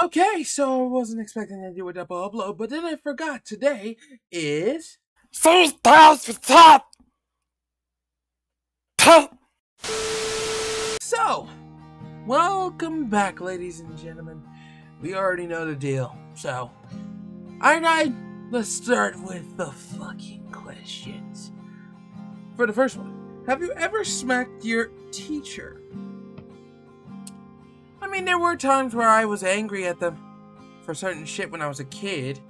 Okay, so I wasn't expecting to do a double upload, but then I forgot today is Three times for top. So, welcome back, ladies and gentlemen. We already know the deal. So, alright, let's start with the fucking questions. For the first one, have you ever smacked your teacher? I mean, there were times where I was angry at them for certain shit when I was a kid.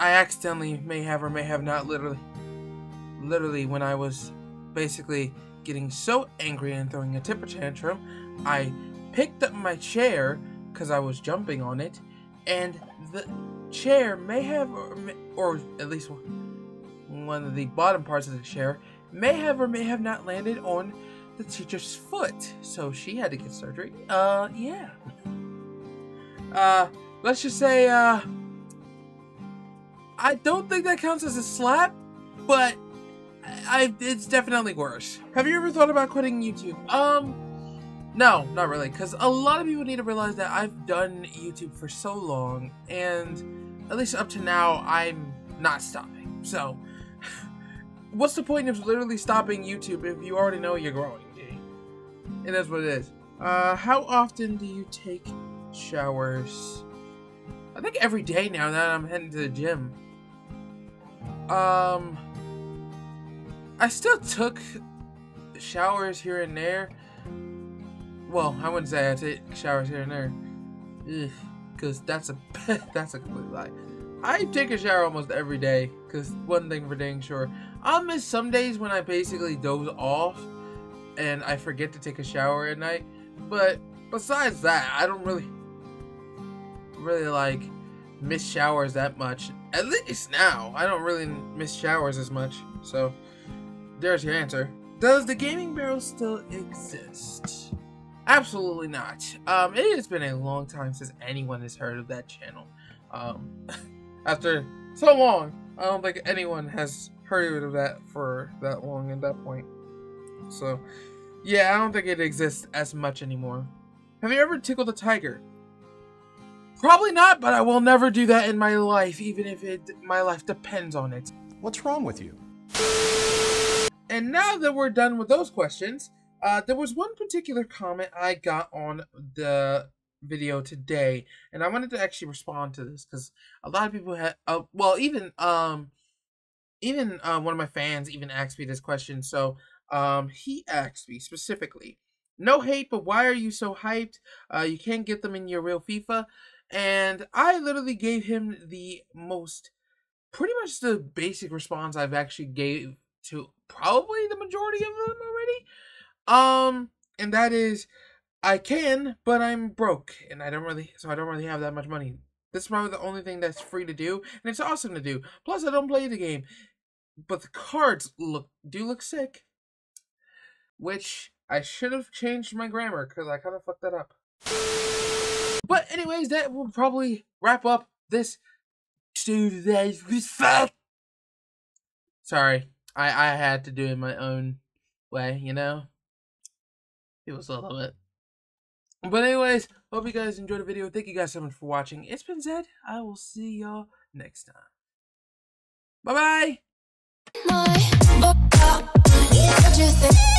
I accidentally may have or may have not literally literally when I was basically getting so angry and throwing a temper tantrum, I picked up my chair because I was jumping on it, and the chair may have, or, or at least one of the bottom parts of the chair, may have or may have not landed on teacher's foot. So she had to get surgery. Uh, yeah. Uh, let's just say, uh, I don't think that counts as a slap, but I, it's definitely worse. Have you ever thought about quitting YouTube? Um, no, not really, because a lot of people need to realize that I've done YouTube for so long, and at least up to now, I'm not stopping. So, what's the point of literally stopping YouTube if you already know you're growing? It is what it is. Uh, how often do you take showers? I think every day now that I'm heading to the gym. Um, I still took showers here and there. Well, I wouldn't say I take showers here and there, because that's a that's a complete lie. I take a shower almost every day, because one thing for dang sure, I'll miss some days when I basically doze off, and I forget to take a shower at night. But besides that, I don't really, really like miss showers that much. At least now, I don't really miss showers as much. So there's your answer. Does the gaming barrel still exist? Absolutely not. Um, it has been a long time since anyone has heard of that channel. Um, after so long, I don't think anyone has heard of that for that long at that point. So, yeah, I don't think it exists as much anymore. Have you ever tickled a tiger? Probably not, but I will never do that in my life, even if it my life depends on it. What's wrong with you? And now that we're done with those questions, uh, there was one particular comment I got on the video today, and I wanted to actually respond to this because a lot of people had, uh, well, even um, even uh, one of my fans even asked me this question. So um, he asked me specifically, "No hate, but why are you so hyped? Uh, you can't get them in your real FIFA." And I literally gave him the most, pretty much the basic response I've actually gave to probably the majority of them already. Um, and that is, I can, but I'm broke, and I don't really, so I don't really have that much money. This is probably the only thing that's free to do, and it's awesome to do. Plus, I don't play the game, but the cards look do look sick. Which I should have changed my grammar because I kind of fucked that up. But anyways, that will probably wrap up this today's Sorry, I I had to do it my own way, you know. It was a little bit. But anyways, hope you guys enjoyed the video. Thank you guys so much for watching. It's been Zedd. I will see y'all next time. Bye bye.